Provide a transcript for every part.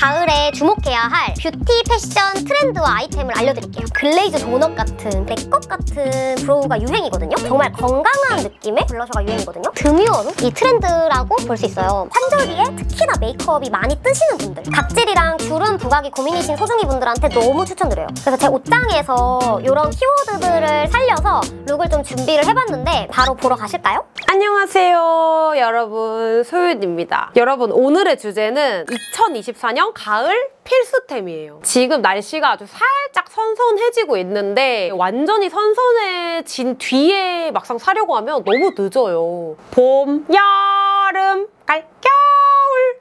가을에 주목해야 할 뷰티 패션 트렌드와 아이템을 알려드릴게요. glazed 도넛 같은 메이크업 같은 brow가 유행이거든요. 정말 건강한 느낌의 블러셔가 유행이거든요. demure look 이 트렌드라고 볼 수 있어요. 환절기에 특히나 메이크업이 많이 뜨시는 분들 각질이랑 주름 부각이 고민이신 소중이 분들한테 너무 추천드려요. 그래서 제 옷장에서 이런 키워드들을 살려서 look을 좀 준비를 해봤는데 바로 보러 가실까요? 안녕하세요 여러분. 소윤입니다. 여러분 오늘의 주제는 2024년 가을 필수템이에요. 지금 날씨가 아주 살짝 선선해지고 있는데 완전히 선선해진 뒤에 막상 사려고 하면 너무 늦어요. 봄, 여름, 깔, 겨울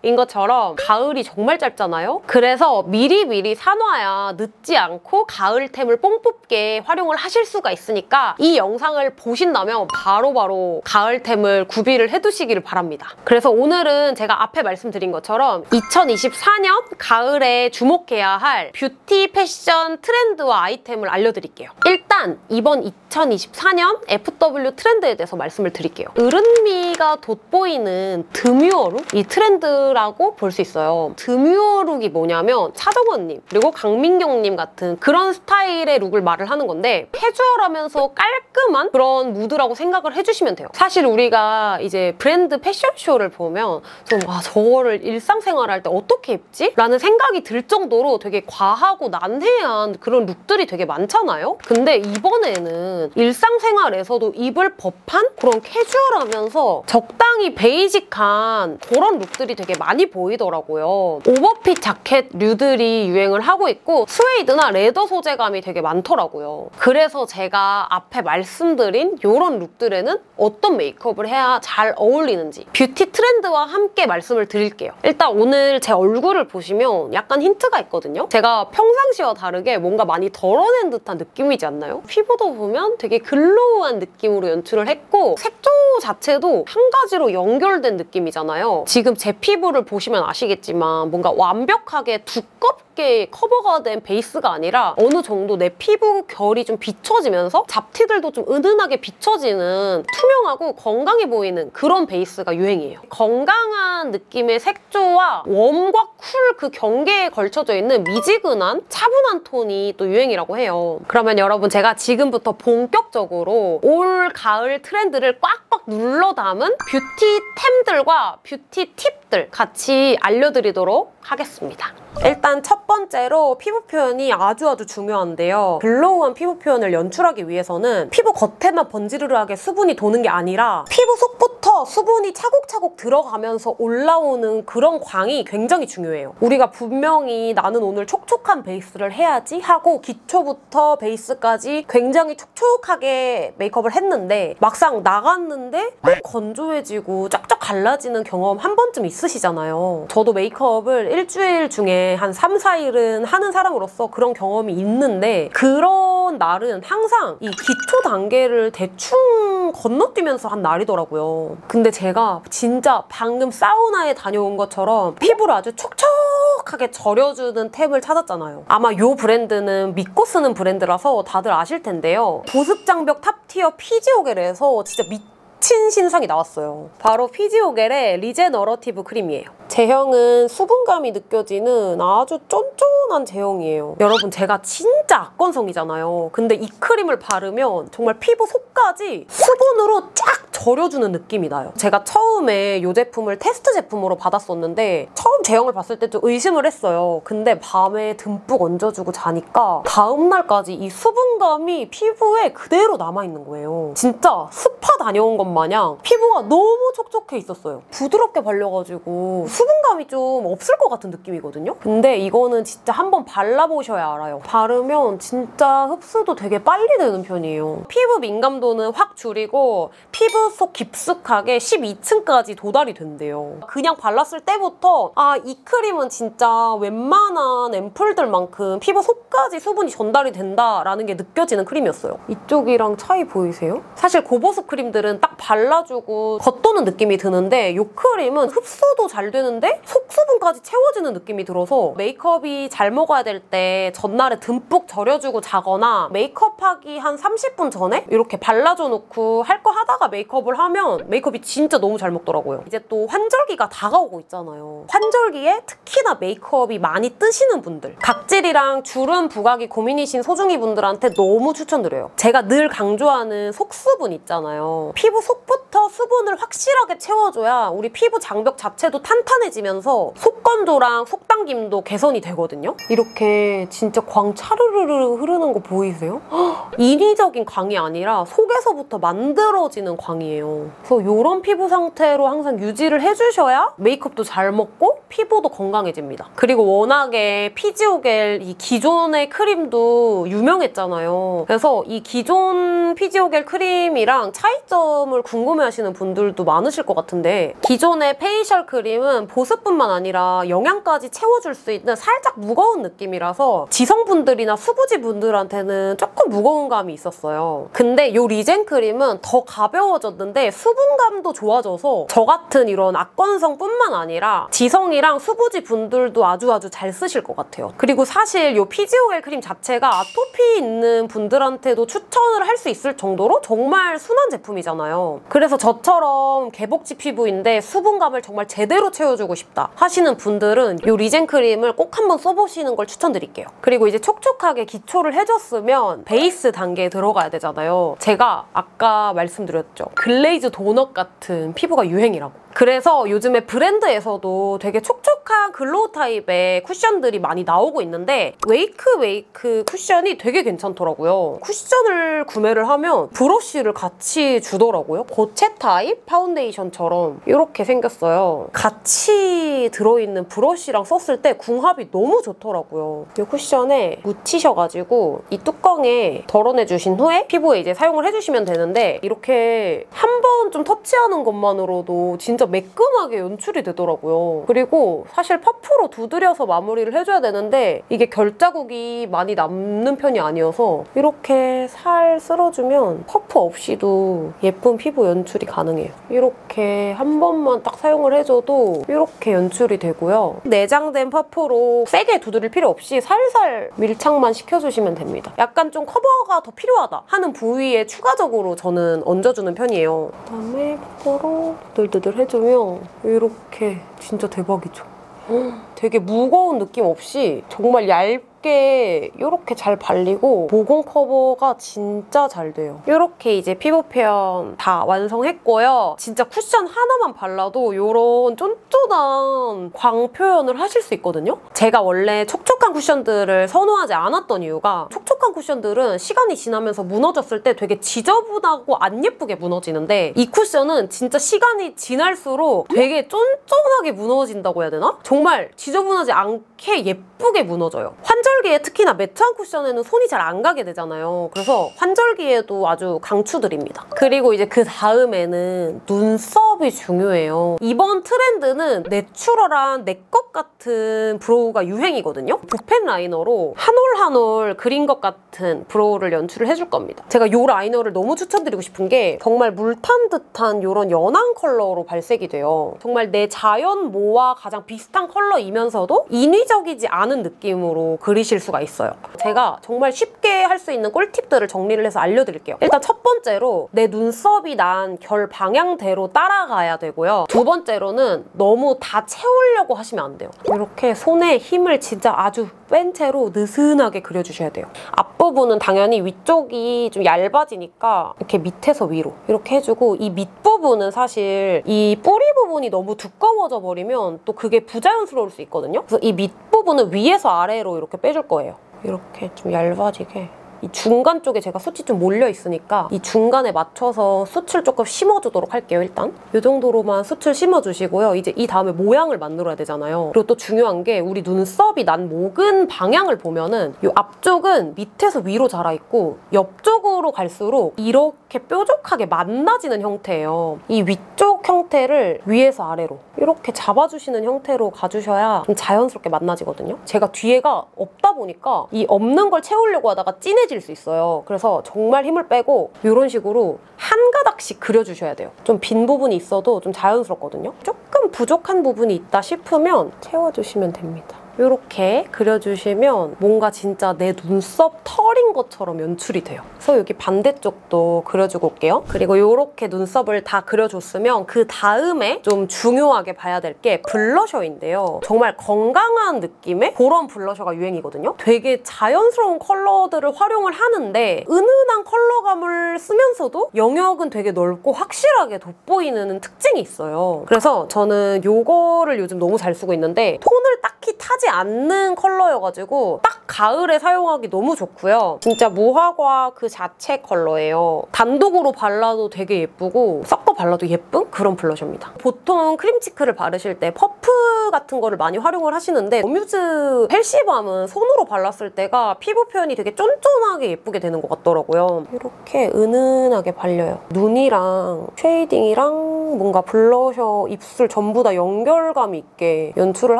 인 것처럼 가을이 정말 짧잖아요? 그래서 미리미리 사놔야 늦지 않고 가을템을 뽕 뽑게 활용을 하실 수가 있으니까 이 영상을 보신다면 바로바로 바로 가을템을 구비를 해두시기를 바랍니다. 그래서 오늘은 제가 앞에 말씀드린 것처럼 2024년 가을에 주목해야 할 뷰티 패션 트렌드와 아이템을 알려드릴게요. 일단 이번 2024년 FW 트렌드에 대해서 말씀을 드릴게요. 으른미가 돋보이는 demure look? 이 트렌드라고 볼 수 있어요. demure look이 뭐냐면 차정원님 그리고 강민경님 같은 그런 스타일의 look을 말을 하는 건데 캐주얼하면서 깔끔한 그런 무드라고 생각을 해주시면 돼요. 사실 우리가 이제 브랜드 패션쇼를 보면 좀 와, 저거를 일상생활할 때 어떻게 입지? 라는 생각이 들 정도로 되게 과하고 난해한 그런 look들이 되게 많잖아요? 근데 이번에는 일상생활에서도 입을 법한 그런 캐주얼하면서 적당히 basic한 그런 look들이 되게 많이 보이더라고요. 오버핏 자켓 류들이 유행을 하고 있고 스웨이드나 leather 소재감이 되게 많더라고요. 그래서 제가 앞에 말씀드린 이런 look들에는 어떤 메이크업을 해야 잘 어울리는지 뷰티 트렌드와 함께 말씀을 드릴게요. 일단 오늘 제 얼굴을 보시면 약간 힌트가 있거든요. 제가 평상시와 다르게 뭔가 많이 덜어낸 듯한 느낌이지 않나요? 피부도 보면 되게 glow한 느낌으로 연출을 했고 색조 자체도 한 가지로 연결된 느낌이잖아요. 지금 제 피부를 보시면 아시겠지만 뭔가 완벽하게 두껍게 커버가 된 베이스가 아니라 어느 정도 내 피부 결이 좀 비춰지면서 잡티들도 좀 은은하게 비춰지는 투명하고 건강해 보이는 그런 베이스가 유행이에요. 건강한 느낌의 색조와 warm과 cool 그 경계에 걸쳐져 있는 미지근한 차분한 톤이 또 유행이라고 해요. 그러면 여러분 제가 지금부터 본격적으로 올 가을 트렌드를 꽉꽉 눌러 담은 뷰티템들과 뷰티 팁들 같이 알려드리도록 하겠습니다. 일단 첫 번째로 피부 표현이 아주 아주 중요한데요. 글로우한 피부 표현을 연출하기 위해서는 피부 겉에만 번지르르하게 수분이 도는 게 아니라 피부 속부터 수분이 차곡차곡 들어가면서 올라오는 그런 광이 굉장히 중요해요. 우리가 분명히 나는 오늘 촉촉한 베이스를 해야지 하고 기초부터 베이스까지 굉장히 촉촉하게 메이크업을 했는데 막상 나갔는데 건조해지고 쫙쫙 갈라지는 경험 한 번쯤 있으시잖아요. 저도 메이크업을 일주일 중에 한 3, 4일은 하는 사람으로서 그런 경험이 있는데 그런 날은 항상 이 기초 단계를 대충 건너뛰면서 한 날이더라고요. 근데 제가 진짜 방금 사우나에 다녀온 것처럼 피부를 아주 촉촉하게 절여주는 템을 찾았잖아요. 아마 이 브랜드는 믿고 쓰는 브랜드라서 다들 아실 텐데요. 보습장벽 top tier 피지오겔에서 진짜 미 미친 신상이 나왔어요. 바로 피지오겔의 리제너러티브 크림이에요. 제형은 수분감이 느껴지는 아주 쫀쫀한 제형이에요. 여러분 제가 진짜 악건성이잖아요. 근데 이 크림을 바르면 정말 피부 속까지 수분으로 쫙 절여주는 느낌이 나요. 제가 처음에 이 제품을 테스트 제품으로 받았었는데 처음 제형을 봤을 때 좀 의심을 했어요. 근데 밤에 듬뿍 얹어주고 자니까 다음날까지 이 수분감이 피부에 그대로 남아있는 거예요. 진짜 스파 다녀온 것 마냥 피부가 너무 촉촉해 있었어요. 부드럽게 발려가지고 수분감이 좀 없을 것 같은 느낌이거든요. 근데 이거는 진짜 한번 발라보셔야 알아요. 바르면 진짜 흡수도 되게 빨리 되는 편이에요. 피부 민감도는 확 줄이고 피부 속 깊숙하게 12층까지 도달이 된대요. 그냥 발랐을 때부터 아 이 크림은 진짜 웬만한 앰플들만큼 피부 속까지 수분이 전달이 된다라는 게 느껴지는 크림이었어요. 이쪽이랑 차이 보이세요? 사실 고보습 크림들은 딱 발라주고 겉도는 느낌이 드는데 이 크림은 흡수도 잘 되는 데 속수분까지 채워지는 느낌이 들어서 메이크업이 잘 먹어야 될 때 전날에 듬뿍 절여주고 자거나 메이크업하기 한 30분 전에 이렇게 발라줘 놓고 할 거 하다가 메이크업을 하면 메이크업이 진짜 너무 잘 먹더라고요. 이제 또 환절기가 다가오고 있잖아요. 환절기에 특히나 메이크업이 많이 뜨시는 분들 각질이랑 주름 부각이 고민이신 소중이 분들한테 너무 추천드려요. 제가 늘 강조하는 속수분 있잖아요. 피부 속부터 수분을 확실하게 채워줘야 우리 피부 장벽 자체도 탄탄 해지면서 속건조랑 속당김도 개선이 되거든요. 이렇게 진짜 광 차르르르 흐르는 거 보이세요? 헉, 인위적인 광이 아니라 속에서부터 만들어지는 광이에요. 그래서 이런 피부 상태로 항상 유지를 해주셔야 메이크업도 잘 먹고 피부도 건강해집니다. 그리고 워낙에 피지오겔 이 기존의 크림도 유명했잖아요. 그래서 이 기존 피지오겔 크림이랑 차이점을 궁금해하시는 분들도 많으실 것 같은데 기존의 facial 크림은 보습뿐만 아니라 영양까지 채워줄 수 있는 살짝 무거운 느낌이라서 지성분들이나 수부지 분들한테는 조금 무거운 감이 있었어요. 근데 이 리젠 크림은 더 가벼워졌는데 수분감도 좋아져서 저 같은 이런 악건성뿐만 아니라 지성이랑 수부지 분들도 아주 아주 잘 쓰실 것 같아요. 그리고 사실 이 피지오겔 크림 자체가 아토피 있는 분들한테도 추천을 할 수 있을 정도로 정말 순한 제품이잖아요. 그래서 저처럼 개복치 피부인데 수분감을 정말 제대로 채워주 고 싶다 하시는 분들은 이 리젠 크림을 꼭 한번 써보시는 걸 추천드릴게요. 그리고 이제 촉촉하게 기초를 해줬으면 베이스 단계에 들어가야 되잖아요. 제가 아까 말씀드렸죠. glaze 도넛 같은 피부가 유행이라고. 그래서 요즘에 브랜드에서도 되게 촉촉한 glow 타입의 쿠션들이 많이 나오고 있는데 웨이크메이크 쿠션이 되게 괜찮더라고요. 쿠션을 구매를 하면 브러쉬를 같이 주더라고요. 고체 타입 파운데이션처럼 이렇게 생겼어요. 같이 들어있는 브러쉬랑 썼을 때 궁합이 너무 좋더라고요. 이 쿠션에 묻히셔가지고 이 뚜껑에 덜어내주신 후에 피부에 이제 사용을 해주시면 되는데 이렇게 한 번 좀 터치하는 것만으로도 진짜 매끈하게 연출이 되더라고요. 그리고 사실 퍼프로 두드려서 마무리를 해줘야 되는데 이게 결자국이 많이 남는 편이 아니어서 이렇게 살살 쓸어주면 퍼프 없이도 예쁜 피부 연출이 가능해요. 이렇게 한 번만 딱 사용을 해줘도 이렇게 연출이 되고요. 내장된 퍼프로 세게 두드릴 필요 없이 살살 밀착만 시켜주시면 됩니다. 약간 좀 커버가 더 필요하다 하는 부위에 추가적으로 저는 얹어주는 편이에요. 그다음에 퍼프로 두들두들 해주 면 이렇게 진짜 대박이죠. 되게 무거운 느낌 없이 정말 얇게 이렇게 잘 발리고 모공 커버가 진짜 잘 돼요. 이렇게 이제 피부 표현 다 완성했고요. 진짜 쿠션 하나만 발라도 이런 쫀쫀한 광 표현을 하실 수 있거든요. 제가 원래 촉촉한 쿠션들을 선호하지 않았던 이유가 촉촉한 쿠션들은 시간이 지나면서 무너졌을 때 되게 지저분하고 안 예쁘게 무너지는데 이 쿠션은 진짜 시간이 지날수록 되게 쫀쫀하게 무너진다고 해야 되나? 정말 지저분하지 않 게 예쁘게 무너져요. 환절기에 특히나 matte한 쿠션에는 손이 잘 안 가게 되잖아요. 그래서 환절기에도 아주 강추드립니다. 그리고 이제 그 다음에는 눈썹이 중요해요. 이번 트렌드는 내추럴한 내 것 같은 brow가 유행이거든요. 붓펜 liner로 한 올 한 올 그린 것 같은 brow를 연출을 해줄 겁니다. 제가 이 liner를 너무 추천드리고 싶은 게 정말 물 탄 듯한 이런 연한 컬러로 발색이 돼요. 정말 내 자연 모와 가장 비슷한 컬러이면서도 인위 적이지 않은 느낌으로 그리실 수가 있어요. 제가 정말 쉽게 할 수 있는 꿀팁들을 정리를 해서 알려드릴게요. 일단 첫 번째로 내 눈썹이 난 결 방향대로 따라가야 되고요. 두 번째로는 너무 다 채우려고 하시면 안 돼요. 이렇게 손에 힘을 진짜 아주 뺀 채로 느슨하게 그려주셔야 돼요. 앞부분은 당연히 위쪽이 좀 얇아지니까 이렇게 밑에서 위로 이렇게 해주고 이 밑부분은 사실 이 뿌리 부분이 너무 두꺼워져 버리면 또 그게 부자연스러울 수 있거든요. 그래서 이 밑 부분은 위에서 아래로 이렇게 빼줄 거예요. 이렇게 좀 얇아지게. 이 중간 쪽에 제가 숱이 좀 몰려 있으니까 이 중간에 맞춰서 숱을 조금 심어주도록 할게요 일단. 이 정도로만 숱을 심어주시고요. 이제 이 다음에 모양을 만들어야 되잖아요. 그리고 또 중요한 게 우리 눈썹이 난 목은 방향을 보면은 이 앞쪽은 밑에서 위로 자라 있고 옆쪽으로 갈수록 이렇게 뾰족하게 만나지는 형태예요. 이 위쪽 콕 형태를 위에서 아래로 이렇게 잡아주시는 형태로 가주셔야 좀 자연스럽게 만나지거든요. 제가 뒤에가 없다 보니까 이 없는 걸 채우려고 하다가 진해질 수 있어요. 그래서 정말 힘을 빼고 이런 식으로 한 가닥씩 그려주셔야 돼요. 좀 빈 부분이 있어도 좀 자연스럽거든요. 조금 부족한 부분이 있다 싶으면 채워주시면 됩니다. 이렇게 그려주시면 뭔가 진짜 내 눈썹 털인 것처럼 연출이 돼요. 그래서 여기 반대쪽도 그려주고 올게요. 그리고 이렇게 눈썹을 다 그려줬으면 그 다음에 좀 중요하게 봐야 될 게 블러셔인데요. 정말 건강한 느낌의 그런 블러셔가 유행이거든요. 되게 자연스러운 컬러들을 활용을 하는데 은은한 컬러감을 쓰면서도 영역은 되게 넓고 확실하게 돋보이는 특징이 있어요. 그래서 저는 이거를 요즘 너무 잘 쓰고 있는데 톤을 딱히 타지 않는 컬러여가지고 딱 가을에 사용하기 너무 좋고요. 진짜 무화과 그 자체 컬러예요. 단독으로 발라도 되게 예쁘고 섞어 발라도 예쁜 그런 블러셔입니다. 보통 cream cheek를 바르실 때 퍼프 같은 거를 많이 활용을 하시는데 어뮤즈 헬시밤은 손으로 발랐을 때가 피부 표현이 되게 쫀쫀하게 예쁘게 되는 것 같더라고요. 이렇게 은은하게 발려요. 눈이랑 shading이랑 뭔가 블러셔, 입술 전부 다 연결감 있게 연출을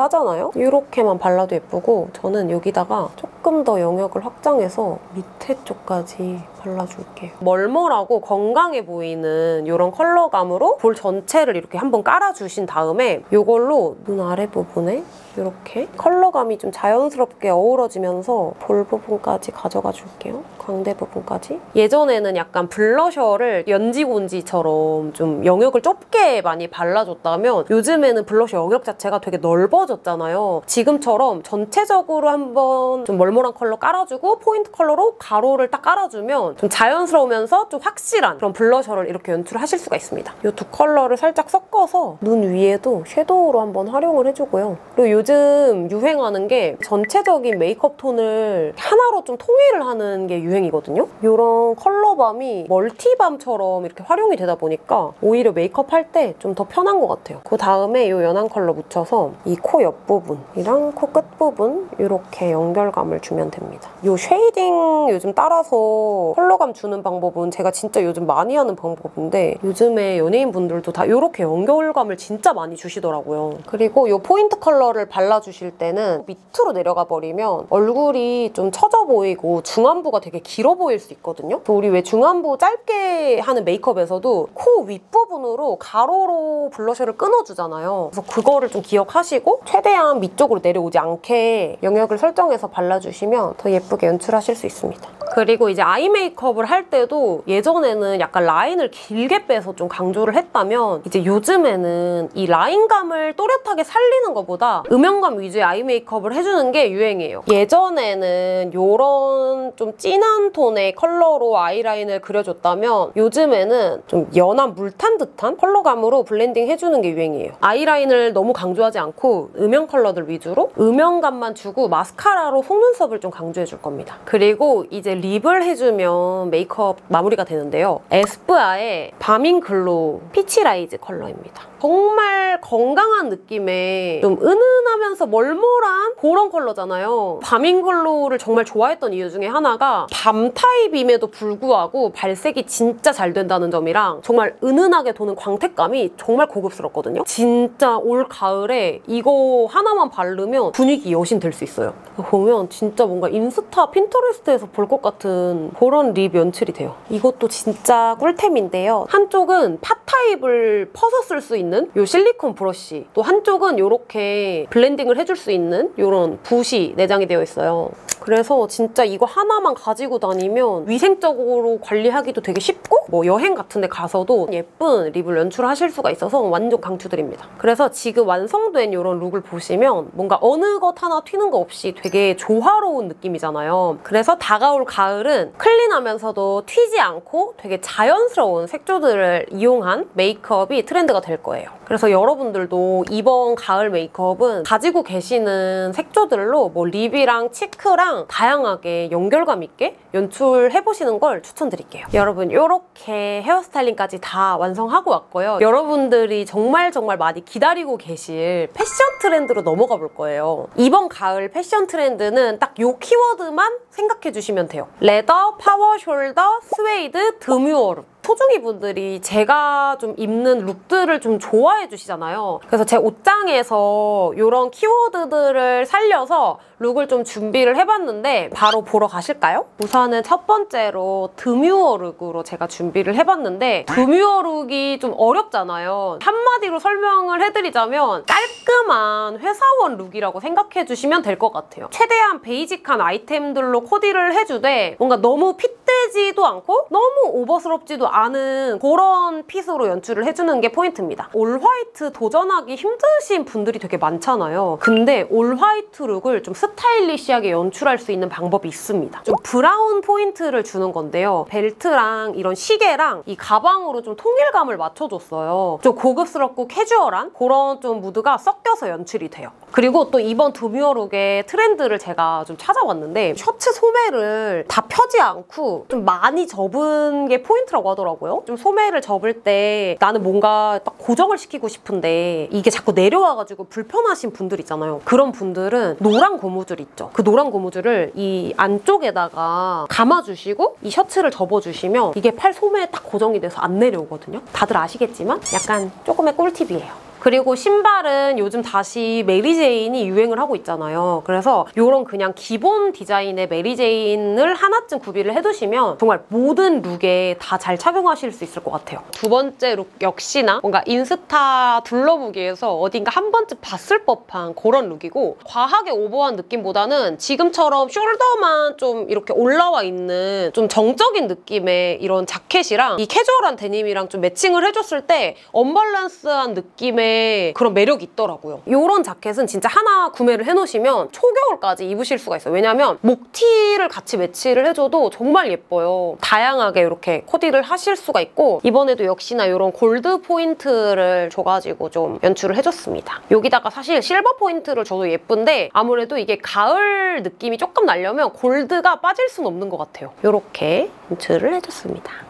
하잖아요. 이렇게만 발라도 예쁘고 저는 여기다가 조금 더 영역을 확장해서 밑에 쪽까지 발라줄게요. 멀멀하고 건강해 보이는 이런 컬러감으로 볼 전체를 이렇게 한번 깔아주신 다음에 이걸로 눈 아래 부분에 이렇게 컬러감이 좀 자연스럽게 어우러지면서 볼 부분까지 가져가 줄게요. 광대 부분까지. 예전에는 약간 블러셔를 연지곤지처럼 좀 영역을 좁게 많이 발라줬다면 요즘에는 블러셔 영역 자체가 되게 넓어졌잖아요. 지금처럼 전체적으로 한번 좀 멀멀한 컬러 깔아주고 포인트 컬러로 가로를 딱 깔아주면 좀 자연스러우면서 좀 확실한 그런 블러셔를 이렇게 연출하실 수가 있습니다. 이 두 컬러를 살짝 섞어서 눈 위에도 섀도우로 한번 활용을 해주고요. 그리고 요즘 유행하는 게 전체적인 메이크업 톤을 하나로 좀 통일을 하는 게 유행이거든요. 이런 컬러밤이 멀티밤처럼 이렇게 활용이 되다 보니까 오히려 메이크업 할 때 좀 더 편한 것 같아요. 그 다음에 이 연한 컬러 묻혀서 이 코 옆부분이랑 코 끝부분 이렇게 연결감을 주면 됩니다. 이 shading 영역 따라서 컬러감 주는 방법은 제가 진짜 요즘 많이 하는 방법인데 요즘에 연예인 분들도 다 이렇게 연결감을 진짜 많이 주시더라고요. 그리고 이 포인트 컬러를 발라주실 때는 밑으로 내려가 버리면 얼굴이 좀 처져 보이고 중안부가 되게 길어 보일 수 있거든요. 우리 왜 중안부 짧게 하는 메이크업에서도 코 윗부분으로 가로로 블러셔를 끊어주잖아요. 그래서 그거를 좀 기억하시고 최대한 밑쪽으로 내려오지 않게 영역을 설정해서 발라주시면 더 예쁘게 연출하실 수 있습니다. 그리고 이제 아이 메이크업 을 할 때도 예전에는 약간 라인을 길게 빼서 좀 강조를 했다면 이제 요즘에는 이 라인감을 또렷하게 살리는 것보다 음영감 위주의 아이 메이크업을 해주는 게 유행이에요. 예전에는 이런 좀 진한 톤의 컬러로 아이라인을 그려줬다면 요즘에는 좀 연한 물탄 듯한 컬러감으로 블렌딩 해주는 게 유행이에요. 아이라인을 너무 강조하지 않고 음영 컬러들 위주로 음영감만 주고 마스카라로 속눈썹을 좀 강조해줄 겁니다. 그리고 이제 lip을 해주면 메이크업 마무리가 되는데요. 에스쁘아의 바밍 글로우 피치 라이즈 컬러입니다. 정말 건강한 느낌의 좀 은은하면서 멀멀한 그런 컬러잖아요. 바밍 글로우를 정말 좋아했던 이유 중에 하나가 balm 타입임에도 불구하고 발색이 진짜 잘 된다는 점이랑 정말 은은하게 도는 광택감이 정말 고급스럽거든요. 진짜 올 가을에 이거 하나만 바르면 분위기 여신 될 수 있어요. 보면 진짜 뭔가 인스타 핀터레스트에서 볼 것 같은 그런 lip 연출이 돼요. 이것도 진짜 꿀템인데요. 한쪽은 pot 타입을 퍼서 쓸 수 있는 이 실리콘 브러쉬 또 한쪽은 이렇게 블렌딩을 해줄 수 있는 이런 붓이 내장이 되어 있어요. 그래서 진짜 이거 하나만 가지고 다니면 위생적으로 관리하기도 되게 쉽고 뭐 여행 같은 데 가서도 예쁜 lip을 연출하실 수가 있어서 완전 강추드립니다. 그래서 지금 완성된 이런 룩을 보시면 뭔가 어느 것 하나 튀는 거 없이 되게 조화로운 느낌이잖아요. 그래서 다가올 가을은 clean하면서도 튀지 않고 되게 자연스러운 색조들을 이용한 메이크업이 트렌드가 될 거예요. 그래서 여러분들도 이번 가을 메이크업은 가지고 계시는 색조들로 뭐 lip이랑 cheek랑 다양하게 연결감 있게 연출해보시는 걸 추천드릴게요. 여러분 이렇게 헤어스타일링까지 다 완성하고 왔고요. 여러분들이 정말 정말 많이 기다리고 계실 패션 트렌드로 넘어가 볼 거예요. 이번 가을 패션 트렌드는 딱이 키워드만 생각해 주시면 돼요. leather, power shoulder, 스웨이드, demure look. 소중이 분들이 제가 좀 입는 룩들을 좀 좋아해 주시잖아요. 그래서 제 옷장에서 이런 키워드들을 살려서 룩을 좀 준비를 해봤는데 바로 보러 가실까요? 우선은 첫 번째로 demure look으로 제가 준비를 해봤는데 demure look이 좀 어렵잖아요. 한마디로 설명을 해드리자면 깔끔한 회사원 룩이라고 생각해 주시면 될 것 같아요. 최대한 basic한 아이템들로 코디를 해주되 뭔가 너무 fit되지도 않고 너무 오버스럽지도 않은 그런 fit으로 연출을 해주는 게 포인트입니다. all white 도전하기 힘드신 분들이 되게 많잖아요. 근데 all white look을 좀 스타일리시하게 연출할 수 있는 방법이 있습니다. 좀 브라운 포인트를 주는 건데요. 벨트랑 이런 시계랑 이 가방으로 좀 통일감을 맞춰줬어요. 좀 고급스럽고 캐주얼한 그런 좀 무드가 섞여서 연출이 돼요. 그리고 또 이번 demure look의 트렌드를 제가 좀 찾아봤는데 셔츠 소매를 다 펴지 않고 좀 많이 접은 게 포인트라고 하더라고요. 좀 소매를 접을 때 나는 뭔가 딱 고정을 시키고 싶은데 이게 자꾸 내려와가지고 불편하신 분들 있잖아요. 그런 분들은 노란 고무줄 있죠. 그 노란 고무줄을 이 안쪽에다가 감아주시고 이 셔츠를 접어주시면 이게 팔 소매에 딱 고정이 돼서 안 내려오거든요. 다들 아시겠지만 약간 조금의 꿀팁이에요. 그리고 신발은 요즘 다시 Mary Jane이 유행을 하고 있잖아요. 그래서 이런 그냥 기본 디자인의 Mary Jane을 하나쯤 구비를 해두시면 정말 모든 룩에 다 잘 착용하실 수 있을 것 같아요. 두 번째 룩 역시나 뭔가 인스타 둘러보기에서 어딘가 한 번쯤 봤을 법한 그런 룩이고 과하게 오버한 느낌보다는 지금처럼 shoulder만 좀 이렇게 올라와 있는 좀 정적인 느낌의 이런 자켓이랑 이 캐주얼한 데님이랑 좀 매칭을 해줬을 때 언밸런스한 느낌의 그런 매력이 있더라고요. 이런 자켓은 진짜 하나 구매를 해놓으시면 초겨울까지 입으실 수가 있어요. 왜냐면 목티를 같이 매치를 해줘도 정말 예뻐요. 다양하게 이렇게 코디를 하실 수가 있고 이번에도 역시나 이런 골드 포인트를 줘가지고 좀 연출을 해줬습니다. 여기다가 사실 실버 포인트를 줘도 예쁜데 아무래도 이게 가을 느낌이 조금 나려면 골드가 빠질 수는 없는 것 같아요. 이렇게 연출을 해줬습니다.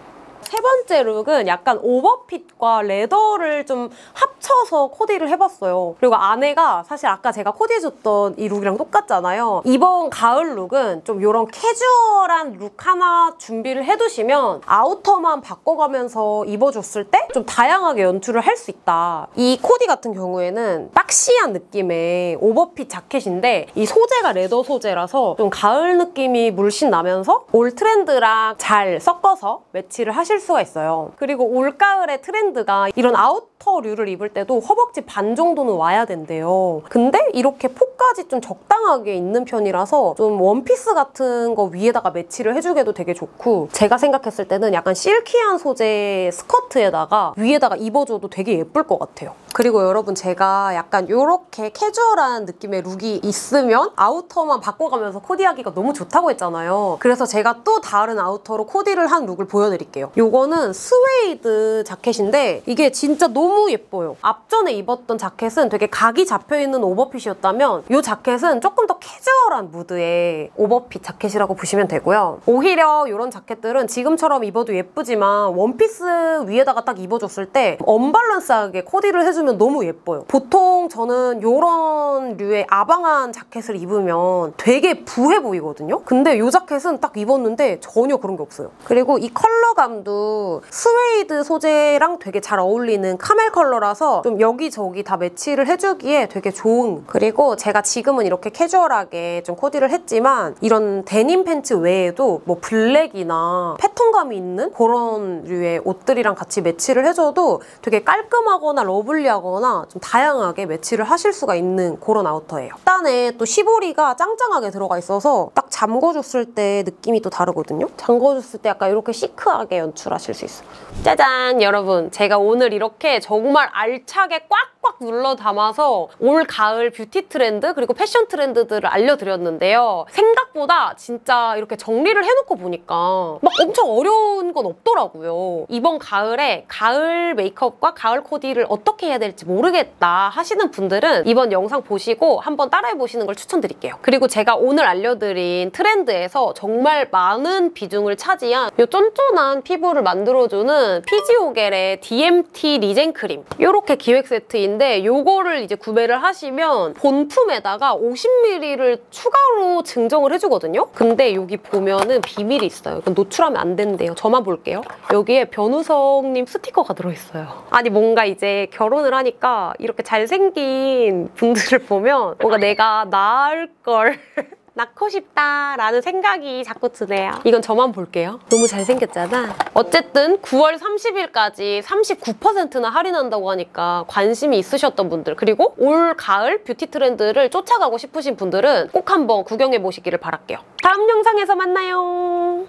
세 번째 룩은 약간 overfit과 leather를 좀 합쳐서 코디를 해봤어요. 그리고 안에가 사실 아까 제가 코디해줬던 이 룩이랑 똑같잖아요. 이번 가을 룩은 좀 이런 캐주얼한 룩 하나 준비를 해두시면 outer만 바꿔가면서 입어줬을 때 좀 다양하게 연출을 할 수 있다. 이 코디 같은 경우에는 boxy한 느낌의 오버핏 자켓인데 이 소재가 leather 소재라서 좀 가을 느낌이 물씬 나면서 올 트렌드랑 잘 섞어서 매치를 하실 수가 있어요. 그리고 올가을의 트렌드가 이런 outer류를 입을 때도 허벅지 반 정도는 와야 된대요. 근데 이렇게 폭까지 좀 적당하게 있는 편이라서 좀 원피스 같은 거 위에다가 매치를 해주기도 되게 좋고 제가 생각했을 때는 약간 silky한 소재 스커트에다가 위에다가 입어줘도 되게 예쁠 것 같아요. 그리고 여러분 제가 약간 이렇게 캐주얼한 느낌의 룩이 있으면 outer만 바꿔가면서 코디하기가 너무 좋다고 했잖아요. 그래서 제가 또 다른 outer로 코디를 한 룩을 보여드릴게요. 요거는 스웨이드 자켓인데 이게 진짜 너무 예뻐요. 앞전에 입었던 자켓은 되게 각이 잡혀있는 overfit이었다면 이 자켓은 조금 더 캐주얼한 무드의 오버핏 자켓이라고 보시면 되고요. 오히려 이런 자켓들은 지금처럼 입어도 예쁘지만 원피스 위에다가 딱 입어줬을 때 언밸런스하게 코디를 해주면 너무 예뻐요. 보통 저는 이런 류의 아방한 자켓을 입으면 되게 부해 보이거든요. 근데 이 자켓은 딱 입었는데 전혀 그런 게 없어요. 그리고 이 컬러감도 스웨이드 소재랑 되게 잘 어울리는 camel 컬러라서 좀 여기저기 다 매치를 해주기에 되게 좋은 그리고 제가 지금은 이렇게 캐주얼하게 좀 코디를 했지만 이런 데님 팬츠 외에도 뭐 블랙이나 패턴감이 있는 그런 류의 옷들이랑 같이 매치를 해줘도 되게 깔끔하거나 lovely 하거나 좀 다양하게 매치를 하실 수가 있는 그런 아우터예요. 일단에 또 시보리가 짱짱하게 들어가 있어서 딱 잠궈줬을 때 느낌이 또 다르거든요. 잠궈줬을 때 약간 이렇게 chic하게 연출하실 수 있어요. 짜잔 여러분 제가 오늘 이렇게 정말 알차게 꽉꽉 눌러 담아서 올 가을 뷰티 트렌드 그리고 패션 트렌드들을 알려드렸는데요. 생각보다 진짜 이렇게 정리를 해놓고 보니까 막 엄청 어려운 건 없더라고요. 이번 가을에 가을 메이크업과 가을 코디를 어떻게 해야 될지 모르겠다 하시는 분들은 이번 영상 보시고 한번 따라해 보시는 걸 추천드릴게요. 그리고 제가 오늘 알려드린 트렌드에서 정말 많은 비중을 차지한 이 쫀쫀한 피부를 만들어주는 피지오겔의 DMT 리젠 크림 이렇게 기획 세트인데 이거를 이제 구매를 하시면 본품에다가 50ml를 추가로 증정을 해주거든요. 근데 여기 보면은 비밀이 있어요. 이건 노출하면 안 된대요. 저만 볼게요. 여기에 변우성님 스티커가 들어있어요. 아니 뭔가 이제 결혼 을 하니까 이렇게 잘생긴 분들을 보면 뭔가 내가 나을 걸 낳고 싶다라는 생각이 자꾸 드네요. 이건 저만 볼게요. 너무 잘생겼잖아. 어쨌든 9월 30일까지 39%나 할인한다고 하니까 관심이 있으셨던 분들 그리고 올 가을 뷰티 트렌드를 쫓아가고 싶으신 분들은 꼭 한번 구경해 보시기를 바랄게요. 다음 영상에서 만나요.